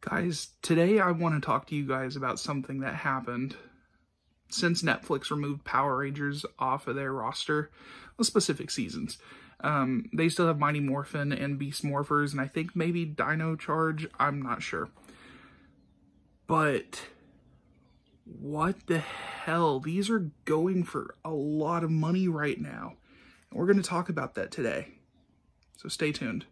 Guys, today I want to talk to you guys about something that happened since Netflix removed Power Rangers off of their roster, the specific seasons. Um, they still have Mighty Morphin and Beast Morphers, and I think maybe Dino Charge. I'm not sure. But what the hell? These are going for a lot of money right now. And we're going to talk about that today. So stay tuned.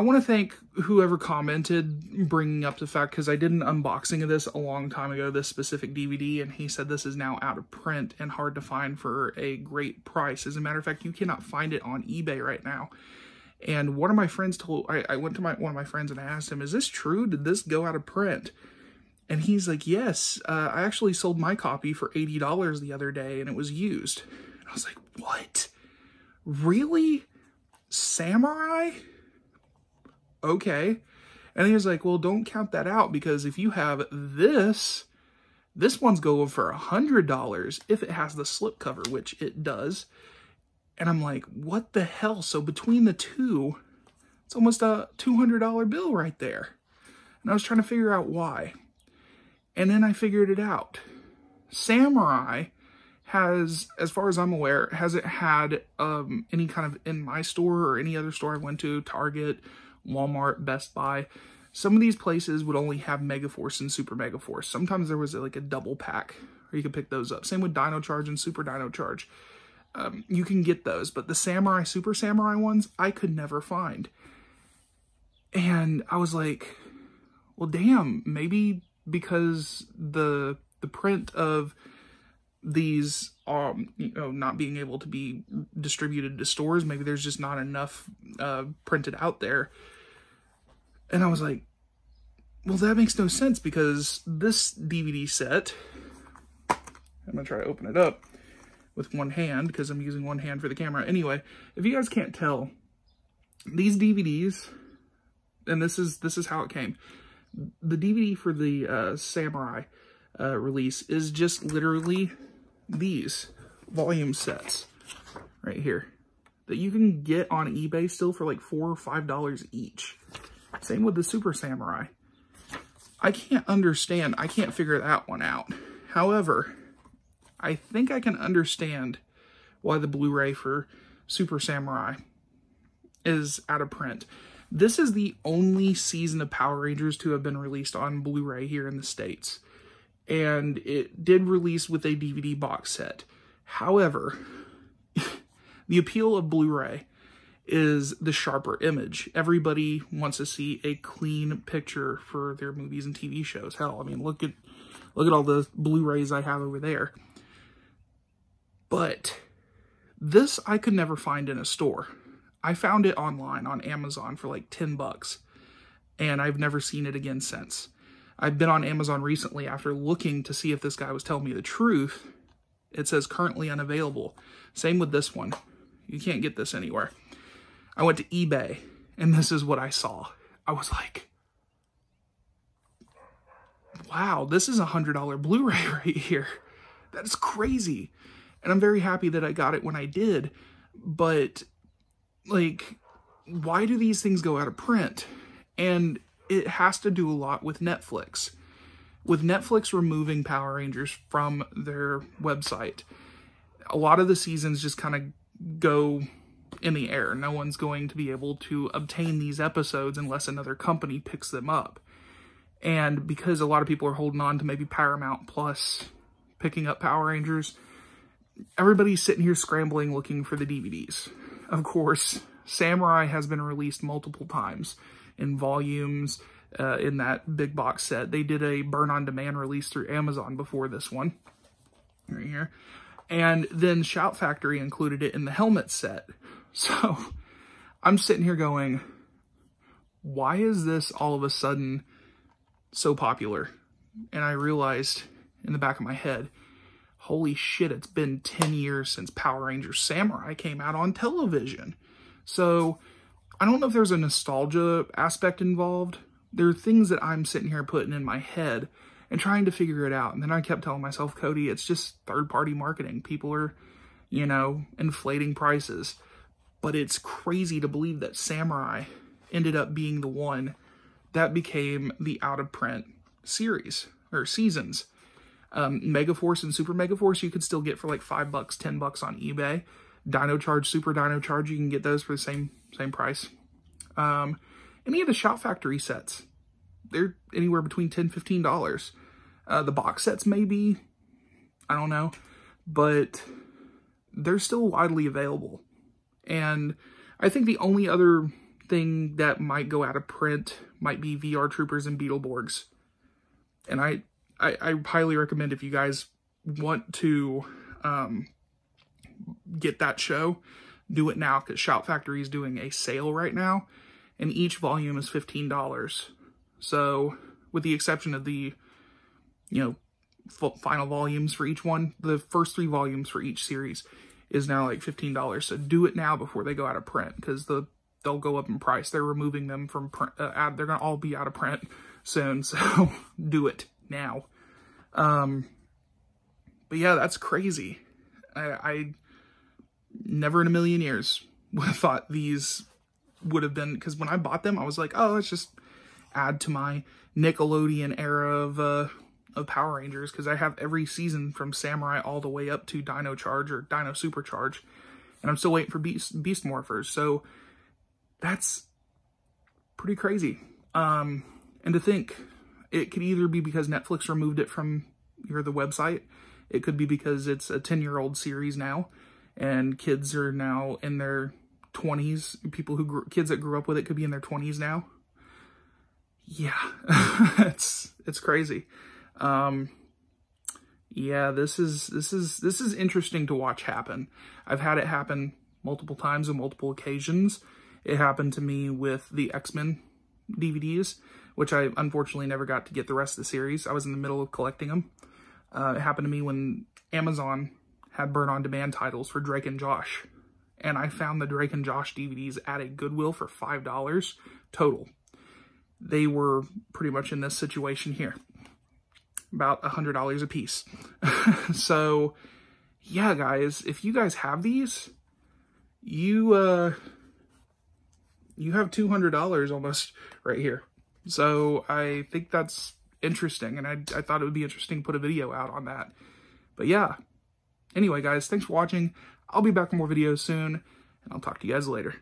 I want to thank whoever commented bringing up the fact because I did an unboxing of this a long time ago, this specific DVD, and he said this is now out of print and hard to find for a great price. As a matter of fact, you cannot find it on eBay right now. And one of my friends told, I, I went to my one of my friends and I asked him, is this true? Did this go out of print? And he's like, yes, uh, I actually sold my copy for $80 the other day and it was used. And I was like, what? Really? Samurai? Okay. And he was like, well, don't count that out because if you have this, this one's going for a $100 if it has the slip cover, which it does. And I'm like, what the hell? So between the two, it's almost a $200 bill right there. And I was trying to figure out why. And then I figured it out. Samurai has, as far as I'm aware, hasn't had um, any kind of in my store or any other store I went to, Target, Walmart, Best Buy. Some of these places would only have Megaforce and Super Megaforce. Sometimes there was like a double pack where you could pick those up. Same with Dino Charge and Super Dino Charge. Um, you can get those, but the Samurai, Super Samurai ones, I could never find. And I was like, well, damn, maybe because the the print of these um you know not being able to be distributed to stores maybe there's just not enough uh printed out there and i was like well that makes no sense because this dvd set i'm gonna try to open it up with one hand because i'm using one hand for the camera anyway if you guys can't tell these dvds and this is this is how it came the dvd for the uh samurai uh, release is just literally these volume sets right here that you can get on eBay still for like four or five dollars each. Same with the Super Samurai. I can't understand, I can't figure that one out. However, I think I can understand why the Blu-ray for Super Samurai is out of print. This is the only season of Power Rangers to have been released on Blu-ray here in the States and it did release with a DVD box set. However, the appeal of Blu-ray is the sharper image. Everybody wants to see a clean picture for their movies and TV shows. Hell, I mean, look at look at all the Blu-rays I have over there. But this I could never find in a store. I found it online on Amazon for like 10 bucks and I've never seen it again since. I've been on Amazon recently after looking to see if this guy was telling me the truth. It says currently unavailable. Same with this one. You can't get this anywhere. I went to eBay and this is what I saw. I was like, wow, this is a $100 Blu-ray right here. That's crazy. And I'm very happy that I got it when I did. But, like, why do these things go out of print? And it has to do a lot with Netflix. With Netflix removing Power Rangers from their website, a lot of the seasons just kind of go in the air. No one's going to be able to obtain these episodes unless another company picks them up. And because a lot of people are holding on to maybe Paramount Plus picking up Power Rangers, everybody's sitting here scrambling looking for the DVDs. Of course, Samurai has been released multiple times in volumes uh, in that big box set. They did a burn on demand release through Amazon before this one, right here. And then Shout Factory included it in the helmet set. So I'm sitting here going, why is this all of a sudden so popular? and I realized in the back of my head, holy shit, it's been 10 years since Power Rangers Samurai came out on television. So I don't know if there's a nostalgia aspect involved. There are things that I'm sitting here putting in my head and trying to figure it out. And then I kept telling myself, Cody, it's just third party marketing. People are, you know, inflating prices. But it's crazy to believe that Samurai ended up being the one that became the out of print series or seasons. Um, Megaforce and Super Megaforce you could still get for like five bucks, ten bucks on eBay. Dino Charge, Super Dino Charge, you can get those for the same same price. Um, any of the Shout Factory sets, they're anywhere between 10 $15. Uh, the box sets maybe, I don't know, but they're still widely available. And I think the only other thing that might go out of print might be VR Troopers and Beetleborgs. And I, I, I highly recommend if you guys want to um, get that show, do it now because Shout Factory is doing a sale right now and each volume is $15. So with the exception of the, you know, final volumes for each one, the first three volumes for each series is now like $15. So do it now before they go out of print because the they'll go up in price. They're removing them from print. Uh, they're going to all be out of print soon. So do it now. Um, but yeah, that's crazy. I, I never in a million years thought these would have been, because when I bought them, I was like, oh, let's just add to my Nickelodeon era of, uh, of Power Rangers, because I have every season from Samurai all the way up to Dino Charge or Dino Supercharge, and I'm still waiting for Beast, Beast Morphers, so that's pretty crazy. Um, and to think, it could either be because Netflix removed it from your the website, it could be because it's a 10-year-old series now, and kids are now in their 20s. People who grew, kids that grew up with it could be in their 20s now. Yeah, it's it's crazy. Um, yeah, this is this is this is interesting to watch happen. I've had it happen multiple times on multiple occasions. It happened to me with the X-Men DVDs, which I unfortunately never got to get the rest of the series. I was in the middle of collecting them. Uh, it happened to me when Amazon had burn on demand titles for Drake and Josh. And I found the Drake and Josh DVDs at a Goodwill for $5 total. They were pretty much in this situation here. About a $100 a piece. so, yeah, guys, if you guys have these, you, uh, you have $200 almost right here. So I think that's interesting, and I, I thought it would be interesting to put a video out on that. But yeah, Anyway, guys, thanks for watching. I'll be back with more videos soon, and I'll talk to you guys later.